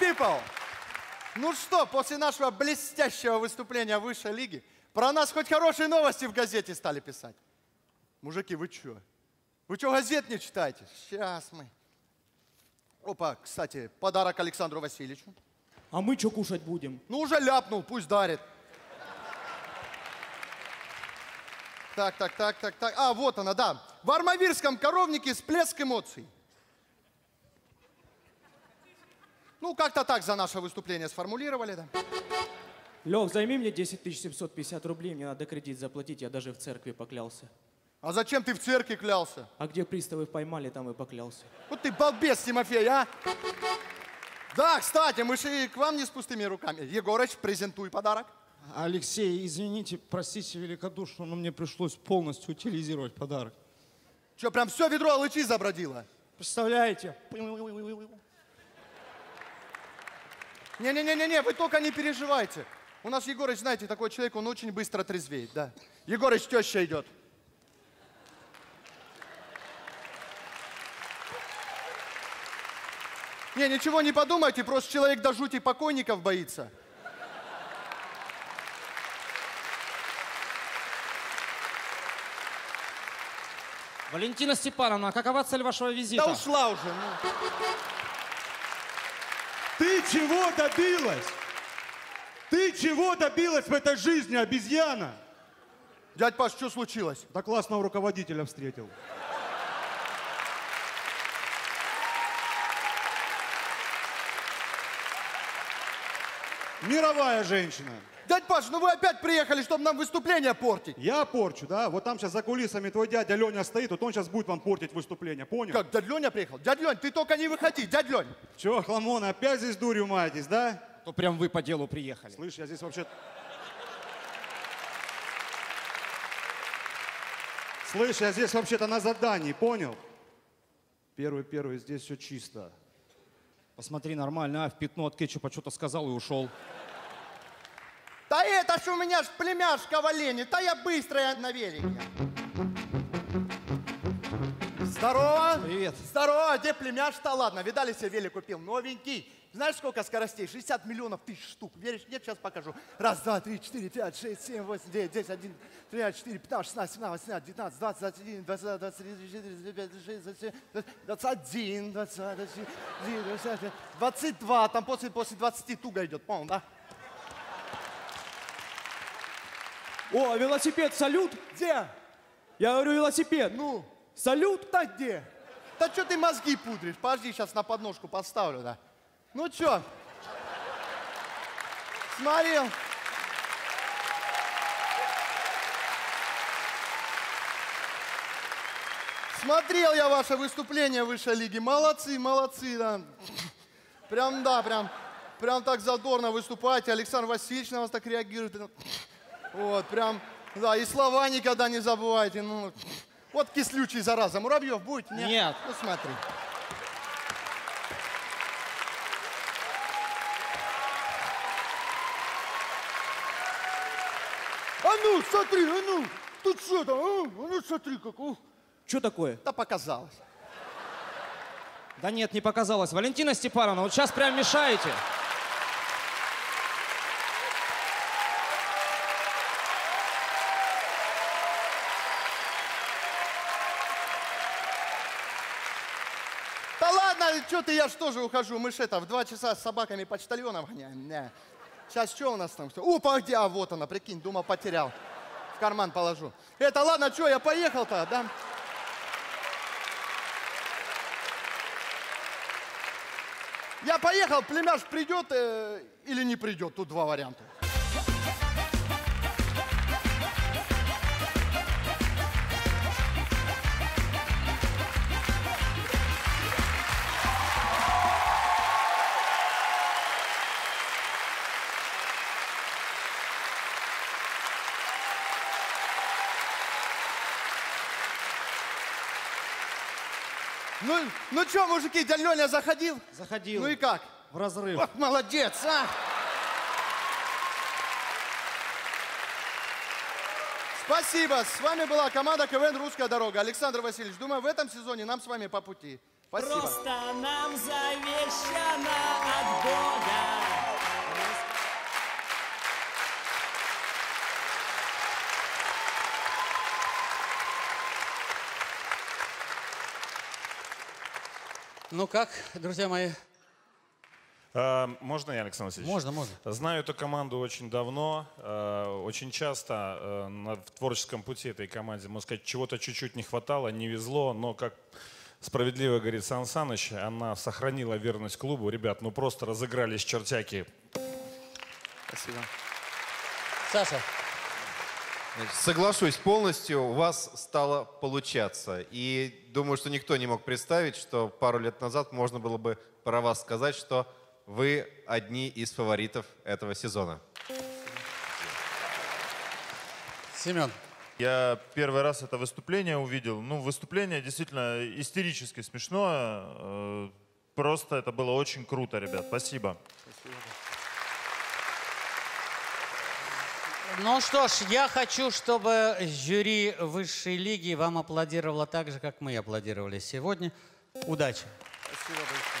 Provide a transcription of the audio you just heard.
people! Ну что, после нашего блестящего выступления в высшей лиге, про нас хоть хорошие новости в газете стали писать. Мужики, вы что? Вы что, газет не читаете? Сейчас мы. Опа, кстати, подарок Александру Васильевичу. А мы что кушать будем? Ну, уже ляпнул, пусть дарит. Так, так, так, так, так. А, вот она, да. В Армавирском коровнике всплеск эмоций. Ну, как-то так за наше выступление сформулировали, да. Лех, займи мне 10 750 рублей, мне надо кредит заплатить, я даже в церкви поклялся. А зачем ты в церкви клялся? А где приставы поймали, там и поклялся. Вот ты балбес, Тимофей, а! Да, кстати, мы же и к вам не с пустыми руками. Егорыч, презентуй подарок. Алексей, извините, простите великодушно, но мне пришлось полностью утилизировать подарок. Что, прям все ведро алычи забродило? Представляете? Не-не-не-не, вы только не переживайте. У нас Егорыч, знаете, такой человек, он очень быстро трезвеет, да. Егорыч, теща идет. Не, ничего не подумайте, просто человек до жути покойников боится. Валентина Степановна, а какова цель вашего визита? Да ушла уже. ну. Ты чего добилась? Ты чего добилась в этой жизни, обезьяна? Дядь Паш, что случилось? Да классного руководителя встретил. Мировая женщина. Дядь Паш, ну вы опять приехали, чтобы нам выступление портить. Я порчу, да? Вот там сейчас за кулисами твой дядя Леня стоит, вот он сейчас будет вам портить выступление, понял? Как, дядь Леня приехал? Дядь Лень, ты только не выходи, дядь Лень. Че, хламон, опять здесь дурью маетесь, да? То прям вы по делу приехали. Слышь, я здесь вообще... Слышь, я здесь вообще-то на задании, понял? Первый, первый, здесь все чисто. Посмотри, нормально, а в пятно от кетчупа что-то сказал и ушел. Да это ж у меня ж племяшка в олене, да я быстро я на велике. Здорово. Привет. Здорово, где племяш-то? Ладно, видали, себе велик купил, новенький. Знаешь, сколько скоростей? 60 миллионов тысяч штук. Веришь? Нет, сейчас покажу. Раз, два, три, четыре, пять, шесть, семь, восемь, девять, десять, один, тринадцать, четыре, пятнадцать, шестнадцать, семнадцать, восемнадцать, девятнадцать, двадцать, двадцать один, двадцать два, двадцать три, двадцать четыре, двадцать пять, двадцать шесть, двадцать семь, двадцать один, двадцать два, двадцать три, два. Там после, после 20 туго идет, понял, да? О, велосипед, салют! Где? Я говорю, велосипед. Ну, Салют? да где? Да что ты мозги пудришь? Подожди, сейчас на подножку поставлю, да. Ну что? Смотрел. Смотрел я ваше выступление в высшей лиге. Молодцы, молодцы, да. Прям, да, прям, прям так задорно выступаете. Александр Васильевич на вас так реагирует. Вот, прям, да, и слова никогда не забывайте. Ну, вот кислючий, зараза. Муравьев будете? Нет. Ну, смотри. А ну, смотри, а ну, тут что там, а? А ну, смотри, как, ух. Что такое? Да показалось. Да нет, не показалось. Валентина Степановна, вот сейчас прям мешаете. Да ладно, что ты, я ж тоже ухожу. Мы ж это, в два часа с собаками почтальоном гоняем. Не. Сейчас что у нас там? Опа, где? А вот она, прикинь, думал, потерял. В карман положу. Это ладно, что, я поехал-то, да? Я поехал, племяш придет э, или не придет, тут два варианта. Ну, ну что, мужики, дядя Леня заходил? Заходил. Ну и как? В разрыв. Вот молодец, а! Спасибо. С вами была команда КВН «Русская дорога». Александр Васильевич, думаю, в этом сезоне нам с вами по пути. Спасибо. Просто нам завещано от Бога. Ну как, друзья мои? А, Можно я, Александр Васильевич? Можно, можно. Знаю эту команду очень давно. э, Очень часто на- в творческом пути этой команде, можно сказать, чего-то чуть-чуть не хватало, не везло, но как справедливо говорит Сан Саныч, она сохранила верность клубу. Ребят, ну просто разыгрались чертяки. Спасибо. Саша, Соглашусь полностью, у вас стало получаться. И думаю, что никто не мог представить, что пару лет назад можно было бы про вас сказать, что вы одни из фаворитов этого сезона. Семен. Я первый раз это выступление увидел. Ну, выступление действительно истерически смешное. Э, Просто это было очень круто, ребят. Спасибо. Ну что ж, я хочу, чтобы жюри высшей лиги вам аплодировало так же, как мы аплодировали сегодня. Удачи. Спасибо большое.